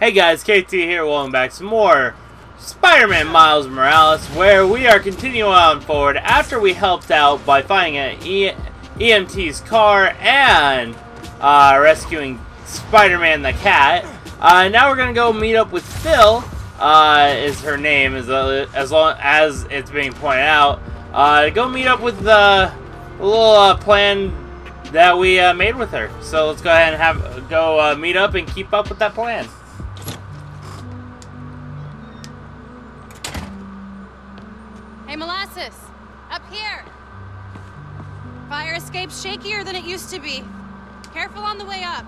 Hey guys, KT here, welcome back to more Spider-Man Miles Morales, where we are continuing on forward after we helped out by finding an e EMT's car and uh, rescuing Spider-Man the cat. Uh, now we're gonna go meet up with Phil, uh, is her name, as, uh, as long as it's being pointed out. Uh, go meet up with the little uh, plan that we made with her. So let's go ahead and have go meet up and keep up with that plan. Hey, Molasses! Up here! Fire escape's shakier than it used to be. Careful on the way up.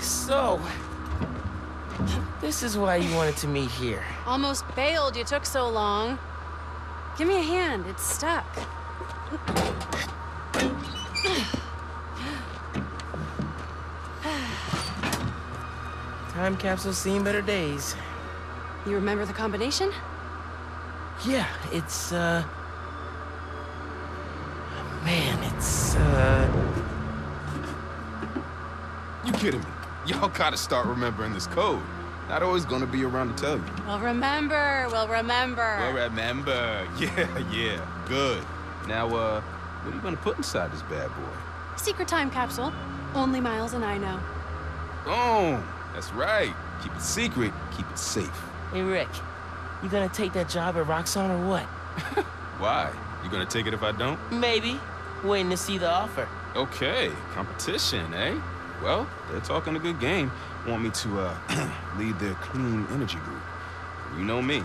So, this is why you wanted to meet here. Almost bailed you took so long. Give me a hand, it's stuck. Time capsule's seen better days. You remember the combination? Yeah, it's, uh... Man, it's, uh... You kidding me? Y'all gotta start remembering this code. Not always gonna be around to tell you. Well remember, we'll remember, we'll remember. Remember. Yeah, yeah. Good. Now, uh, what are you gonna put inside this bad boy? Secret time capsule. Only Miles and I know. Oh, that's right. Keep it secret, keep it safe. Hey, Rick. You gonna take that job at Roxxon or what? Why? You gonna take it if I don't? Maybe. Waiting to see the offer. Okay, competition, eh? Well, they're talking a good game. Want me to, uh, lead their clean energy group. You know me.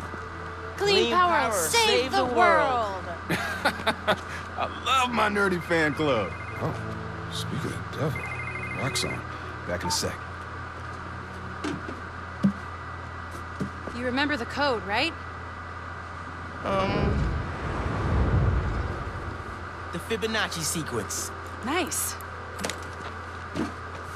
Clean, Clean power, power, save, the, world. I love my nerdy fan club. Oh, speak of the devil. Roxxon. Back in a sec. You remember the code, right? Um... The Fibonacci sequence. Nice.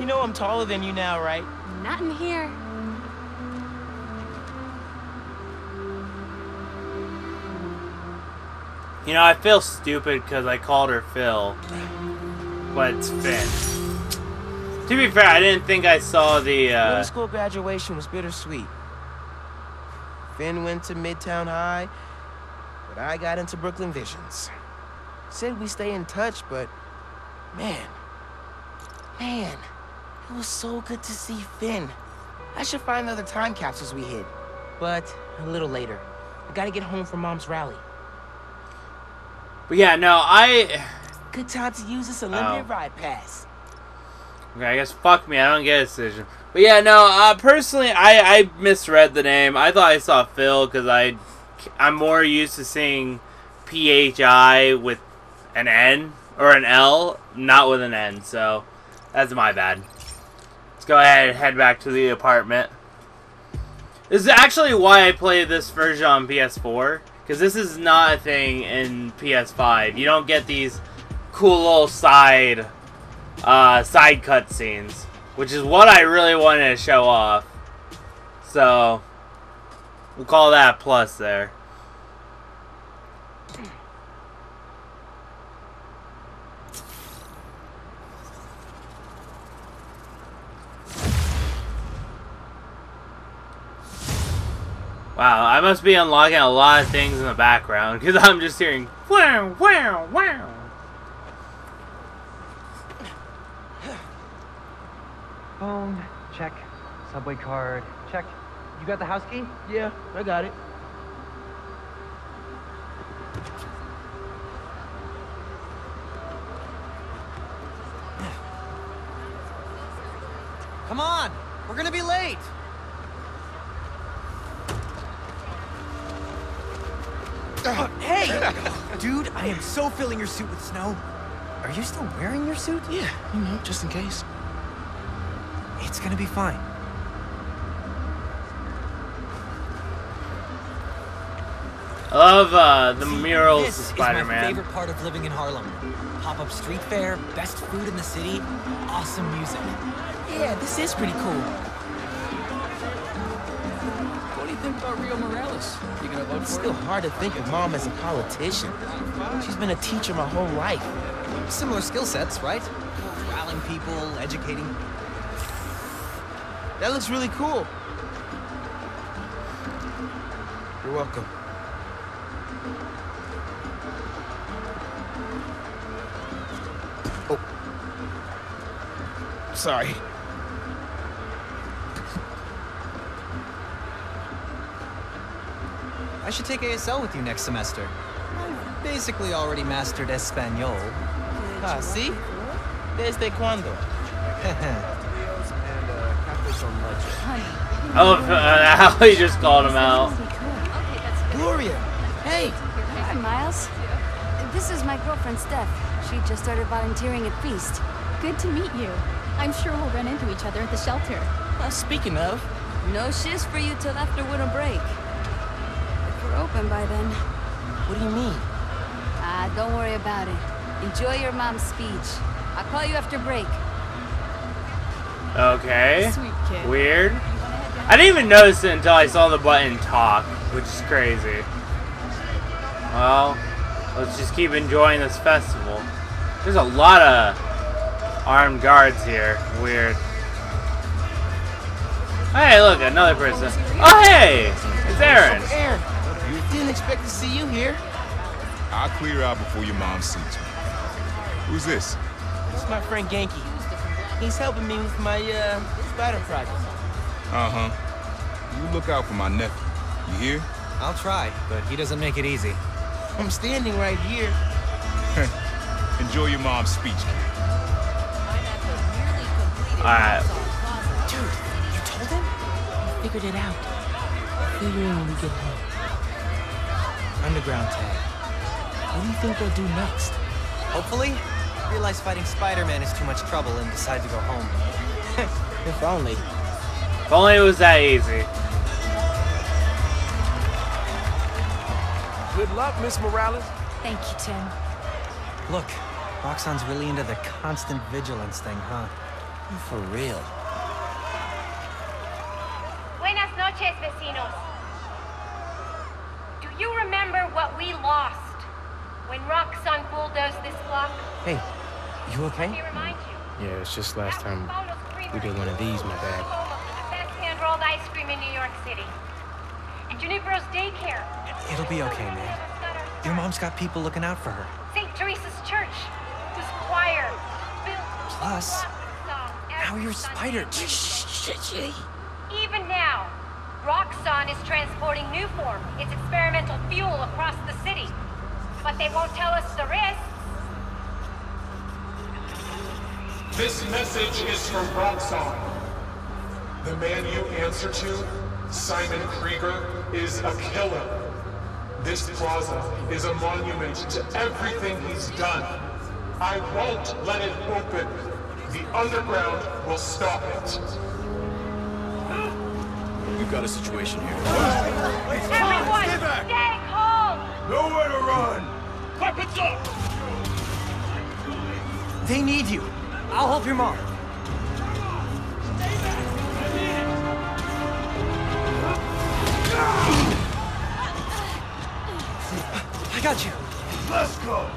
You know I'm taller than you now, right? Not in here. You know, I feel stupid because I called her Phil, but it's Phin. To be fair, I didn't think I saw the, uh... Middle school graduation was bittersweet. Phin went to Midtown High, but I got into Brooklyn Visions. Said we stay in touch, but man, man, it was so good to see Phin. I should find the other time capsules we hid, but a little later. I gotta get home for Mom's rally. But yeah, no, I... Good time to use this unlimited Oh. ride pass. Okay, I guess fuck me, I don't get a decision. But yeah, no, uh, personally, I, I misread the name. I thought I saw Phil because I, I'm more used to seeing P-H-I with an N, or an L, not with an N, so that's my bad. Let's go ahead and head back to the apartment. This is actually why I play this version on PS4, because this is not a thing in PS5. You don't get these cool little side uh, side cutscenes, which is what I really wanted to show off. So, we'll call that plus there. Wow, I must be unlocking a lot of things in the background because I'm just hearing wow, wow, wow. Phone, check. Subway card, check. You got the house key? Yeah, I got it. Come on! We're gonna be late! Hey! Dude, I am so filling your suit with snow. Are you still wearing your suit? Yeah, you know, just in case. It's gonna be fine. I love uh, the See, murals this of is my Spider-Man. favorite part of living in Harlem. Pop-up street fair, best food in the city, awesome music. Yeah, this is pretty cool. About Rio Morales? You gonna vote It's for still him? hard to think of mom as a politician. She's been a teacher my whole life. Similar skill sets, right? Rallying people, educating. That looks really cool. You're welcome. Oh. Sorry. I should take ASL with you next semester. I've basically already mastered Espanol. Ah, see? Desde cuando? Oh, uh, how he just called him out. Gloria! Hey! Hi, Miles. This is my girlfriend, Steph. She just started volunteering at Feast. Good to meet you. I'm sure we'll run into each other at the shelter. Uh, speaking of, No shiz for you till after winter break. If by then. what do you mean? Ah, don't worry about it. Enjoy your mom's speech. I'll call you after break. Okay. Sweet kid. Weird. I didn't even notice it until I saw the button talk, which is crazy. Well, let's just keep enjoying this festival. There's a lot of armed guards here. Weird. Hey, look, another person. Oh, hey! It's Aaron. Aaron! Didn't expect to see you here. I'll clear out before your mom sees me. Who's this? It's my friend Ganke. He's helping me with my, uh, spider project. Uh-huh. You look out for my nephew. You hear? I'll try, but he doesn't make it easy. I'm standing right here. Enjoy your mom's speech, kid. Alright. Dude, you told him? I figured it out. Figuring when we get home. Underground tag. What do you think they'll do next? Hopefully, realize fighting Spider-Man is too much trouble and decide to go home. If only. If only it was that easy. Good luck, Miss Morales. Thank you, Tim. Look, Roxxon's really into the constant vigilance thing, huh? For real. Buenas noches, vecinos. Do you remember what we lost when Roxxon bulldozed this block? Hey, you Let me okay? remind you. Yeah, it's just last was time we did one of these, my bad. home of the best hand-rolled ice cream in New York City. And Junipero's daycare. It'll be okay, man. Your mom's got people looking out for her. St. Teresa's Church, whose choir built Plus, Roxxon Now every you're Sunday. Spider. Even now, Roxxon is transporting Nuform, its experimental fuel, across the city. But they won't tell us the risks. This message is from Roxxon. The man you answer to, Simon Krieger, is a killer. This plaza is a monument to everything he's done. I won't let it open. The underground will stop it. We've got a situation here. Everyone, stay calm! Nowhere to run! Weapons up! They need you. I'll help your mom. I got you. Let's go!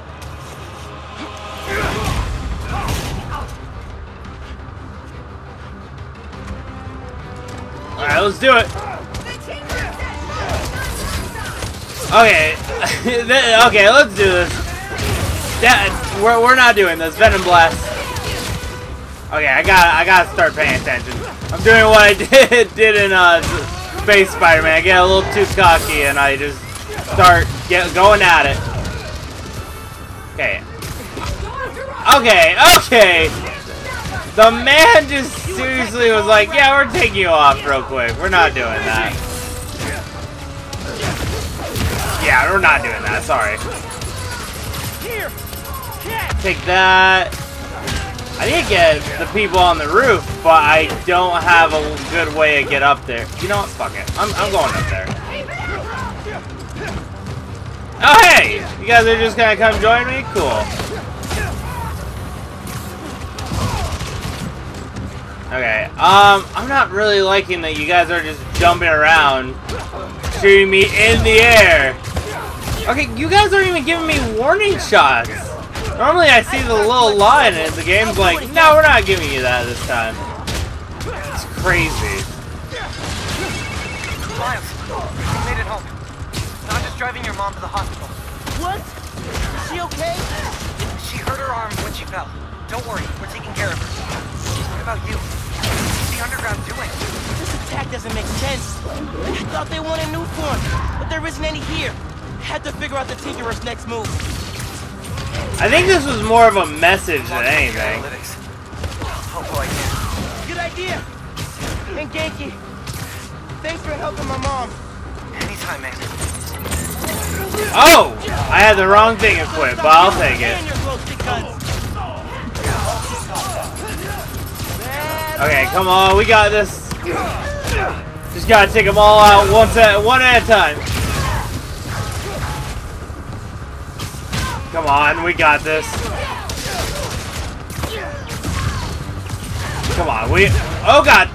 Alright, let's do it. Okay, okay, let's do this. That we're we're not doing this. Venom blast. Okay, I got to I gotta start paying attention. I'm doing what I did did in uh Space Spider-Man. I get a little too cocky and I just start get going at it. Okay. Okay, okay. The man just seriously was like, yeah, we're taking you off real quick. We're not doing that. Yeah, we're not doing that. Sorry. Take that. I to get the people on the roof, but I don't have a good way to get up there. You know what? Fuck it. I'm, I'm going up there. Oh, hey! You guys are just gonna come join me? Cool. Okay, um, I'm not really liking that you guys are just jumping around, shooting me in the air. Okay, you guys aren't even giving me warning shots. Normally I see the little line and the game's like, no, we're not giving you that this time. It's crazy. Miles, you made it home. Now I'm just driving your mom to the hospital. What? Is she okay? She hurt her arm when she fell. Don't worry, we're taking care of her. What about you? What's the underground doing? This attack doesn't make sense. I thought they wanted Nuform, but there isn't any here. Had to figure out the Tinkerer's next move. I think this was more of a message than anything. Oh. Good idea. And Ganke, thanks for helping my mom. Anytime, man. Oh! I had the wrong thing equipped, but I'll take it. And your glow stick guns. Okay, come on, we got this. Just gotta take them all out once at one at a time. Come on, we got this. Come on, we. Oh god.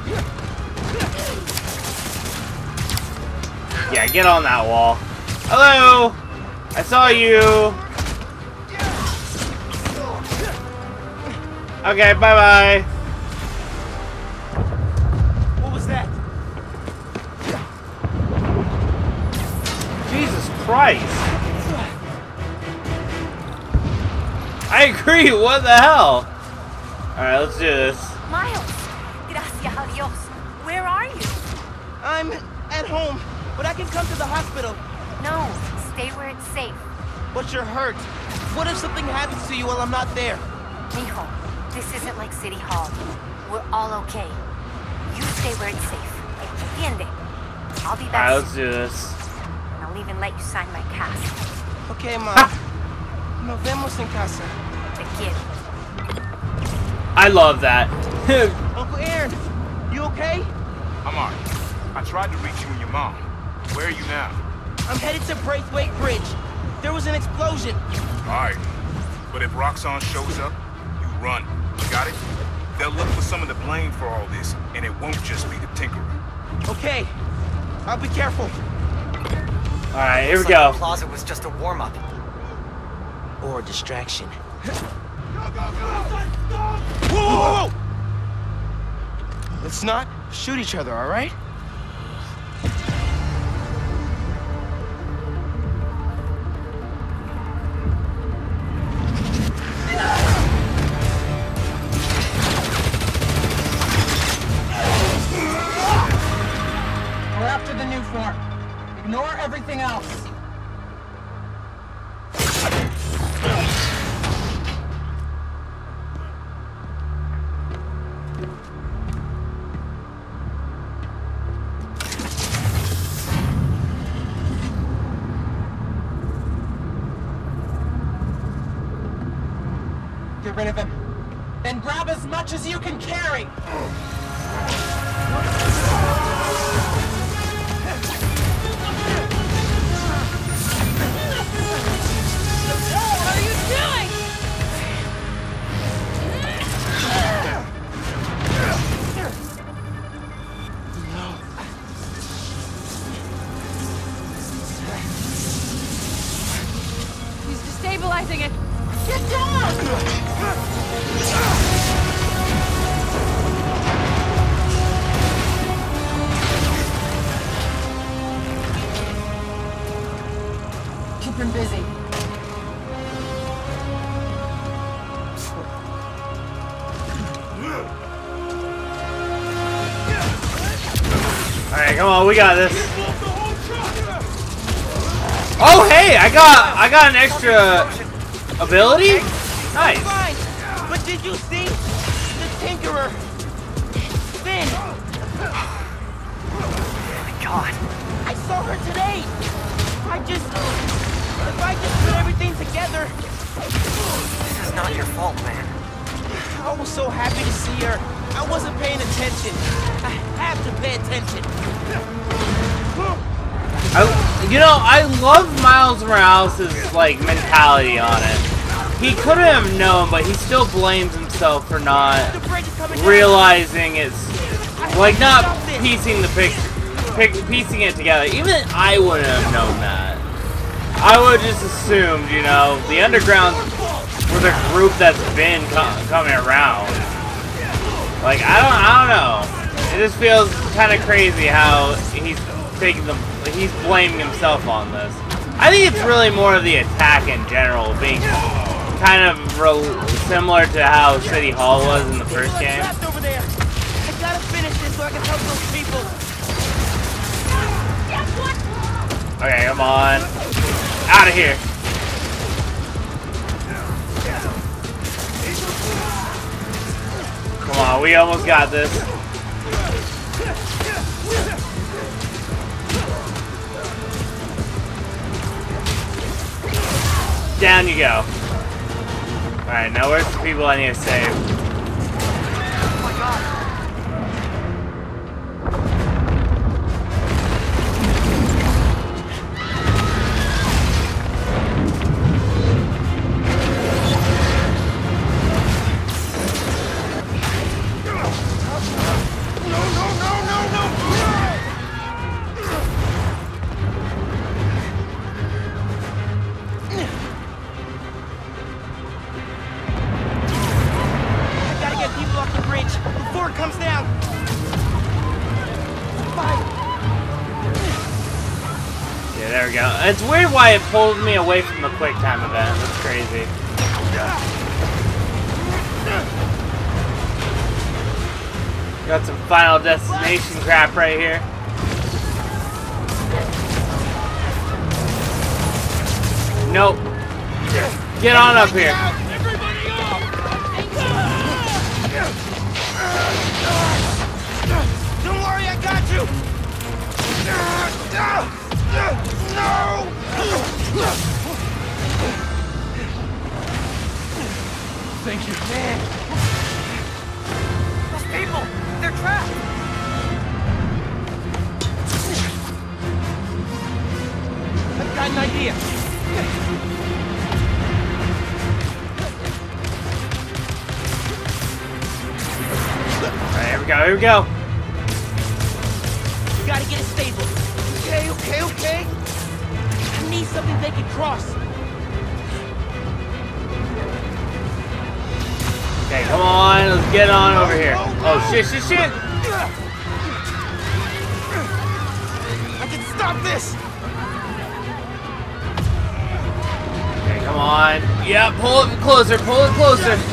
Yeah, get on that wall. Hello. I saw you. Okay, bye bye. What was that? Jesus Christ. I agree, what the hell? Alright, let's do this. Miles! Gracias a Dios. Where are you? I'm at home, but I can come to the hospital. No, stay where it's safe. But you're hurt. What if something happens to you while I'm not there? Mijo, this isn't like City Hall. We're all okay. You stay where it's safe. Entiende? I'll be back Alright, let's soon, do this. and I'll even let you sign my cast. Okay, Mom. Nos vemos en casa. The kid. I love that. Uncle Aaron, you okay? I'm alright. I tried to reach you and your mom. Where are you now? I'm headed to Braithwaite Bridge. There was an explosion. Alright. But if Roxxon shows up, you run. Got it? They'll look for some of the blame for all this, and it won't just be the Tinkerer. Okay. I'll be careful. Alright, here we Looks like go. The plaza was just a warm-up. Or a distraction. Whoa, whoa, whoa! Let's not shoot each other, all right? Then grab as much as you can carry. What are you doing? He's destabilizing it. Get down! Darn busy. Alright, come on, we got this. Oh hey, I got I got an extra ability? Nice. Fine. But did you see the Tinkerer? Phin. Oh God. I saw her today. I just, if I just put everything together, This is not your fault, man. I was so happy to see her. I wasn't paying attention. I have to pay attention. I, you know, I love Miles Morales' like mentality on it. He couldn't have known, but he still blames himself for not The bridge is coming down. realizing it's like not piecing the pic, pic, piecing it together. Even I wouldn't have known that. I would just assume, you know, the underground were the group that's been co coming around. Like I don't, I don't know. It just feels kind of crazy how he's taking the, he's blaming himself on this. I think it's really more of the attack in general being kind of similar to how City Hall was in the first game. Trapped over there. I gotta finish this so I can help those people. Okay, come on. Out of here. Come on, we almost got this. Down you go. Alright, now where's the people I need to save? Weird why it pulled me away from the quick time event. That's crazy. Got some final destination crap right here. Nope. Get on up here. Don't worry, I got you. Thank you. Man. Those people, they're trapped. I've got an idea. Alright, here we go, here we go. We gotta get it stable. Okay, okay, okay. Need something they can cross. Okay, come on, let's get on over here. Oh shit, shit, shit! I can stop this. Okay, come on. Yeah, pull it closer, pull it. Closer.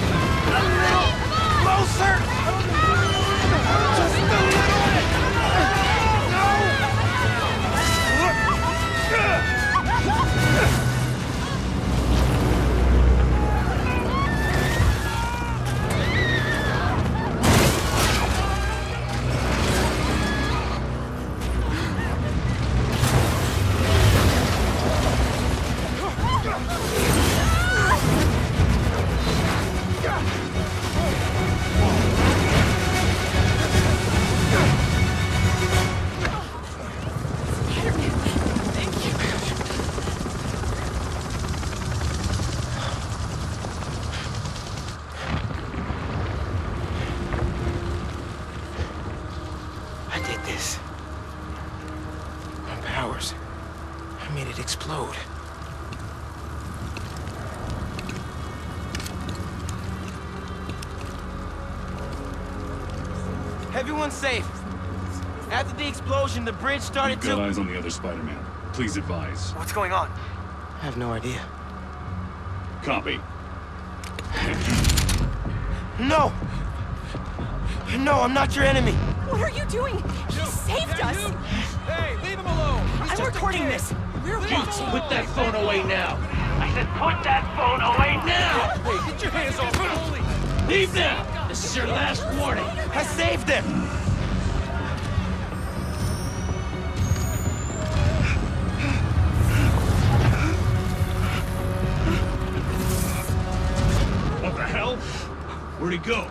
Everyone's safe. After the explosion, the bridge started We've got to... eyes on the other Spider-Man. Please advise. What's going on? I have no idea. Copy. No! No, I'm not your enemy. What are you doing? He saved us! Hey, leave him alone! I'm recording this! We're You watching! put that phone away now. I said put that phone away now. Hey, get your hands off him! Holy... Leave now. This is your last warning. I saved him! What the hell? Where'd he go?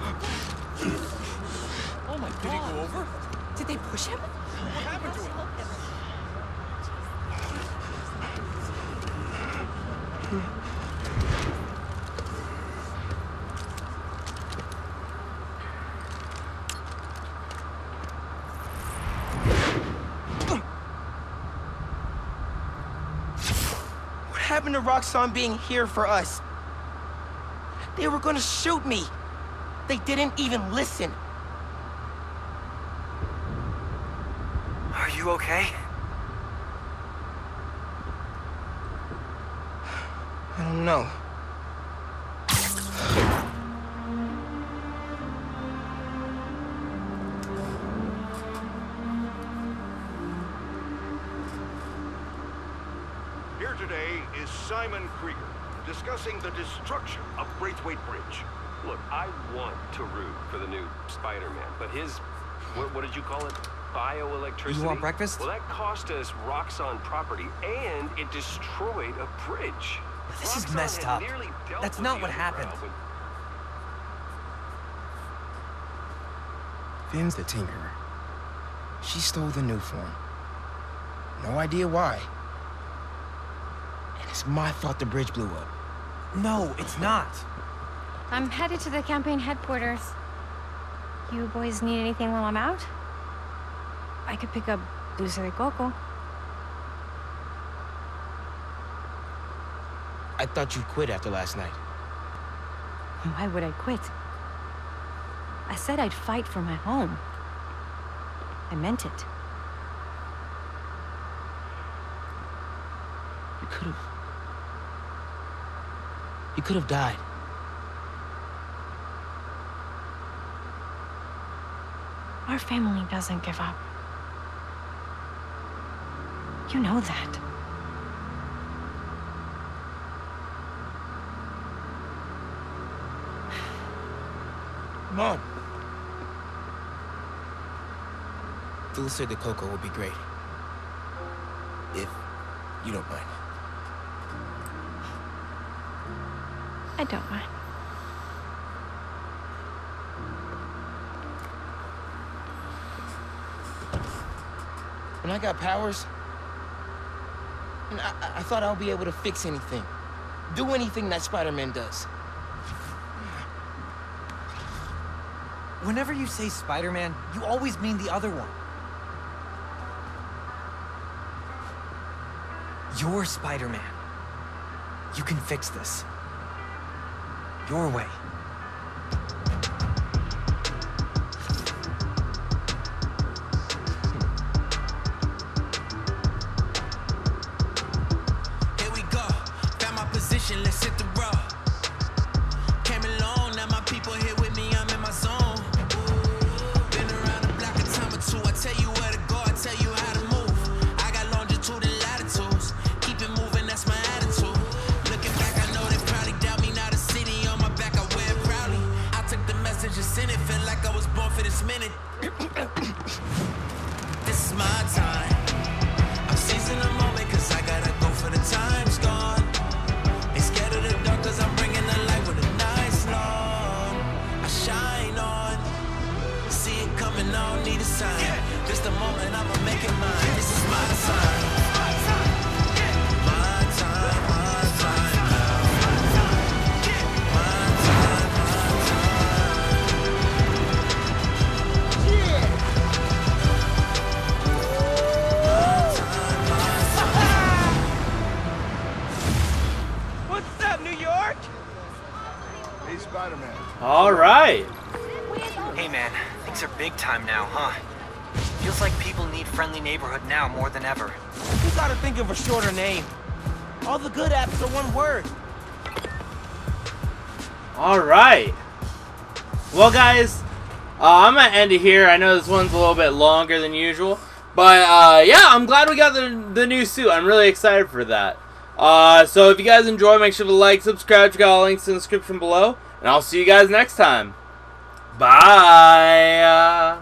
Oh my god. Did he go over? Did they push him? What happened to him? What happened to Roxxon being here for us? They were gonna shoot me. They didn't even listen. Are you okay? I don't know. Discussing the destruction of Braithwaite Bridge. Look, I want to root for the new Spider-Man, but his, what, what did you call it? Bioelectricity? You want breakfast? Well, that cost us Roxxon property, and it destroyed a bridge. This is messed up. That's not what happened. when- Phin's the Tinkerer. She stole the Nuform. No idea why. And it's my fault the bridge blew up. No, it's not. I'm headed to the campaign headquarters. You boys need anything while I'm out? I could pick up dulce de coco. I thought you'd quit after last night. Why would I quit? I said I'd fight for my home. I meant it. You could have. You could have died. Our family doesn't give up. You know that. Mom. Dulce de coco would be great. If you don't mind. I don't mind. When I got powers, and I, I- I thought I'll be able to fix anything. Do anything that Spider-Man does. Whenever you say Spider-Man, you always mean the other one. You're Spider-Man. You can fix this. Your way. New Hey, Spider-Man. All right. Hey man, things are big time now, huh? Feels like people need friendly neighborhood now more than ever. You gotta think of a shorter name. All the good apps are one word. All right. Well, guys, uh, I'm gonna end it here. I know this one's a little bit longer than usual, but uh, yeah, I'm glad we got the the new suit. I'm really excited for that. Uh, so if you guys enjoy, make sure to like, subscribe. Check out links in the description below, and I'll see you guys next time. Bye.